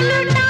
लुटा